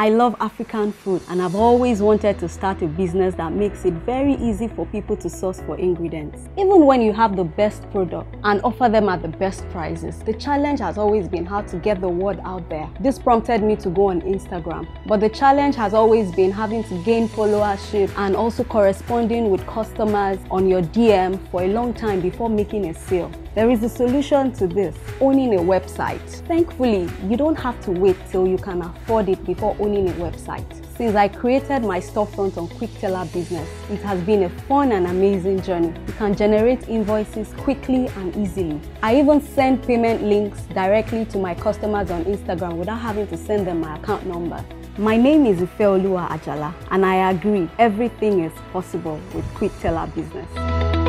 I love African food and I've always wanted to start a business that makes it very easy for people to source for ingredients. Even when you have the best product and offer them at the best prices, the challenge has always been how to get the word out there. This prompted me to go on Instagram, but the challenge has always been having to gain followership and also corresponding with customers on your DM for a long time before making a sale. There is a solution to this, owning a website. Thankfully, you don't have to wait till you can afford it before owning a website. Since I created my storefront on QuickTeller Business, it has been a fun and amazing journey. You can generate invoices quickly and easily. I even send payment links directly to my customers on Instagram without having to send them my account number. My name is Ifeoluwa Ajala and I agree everything is possible with QuickTeller Business.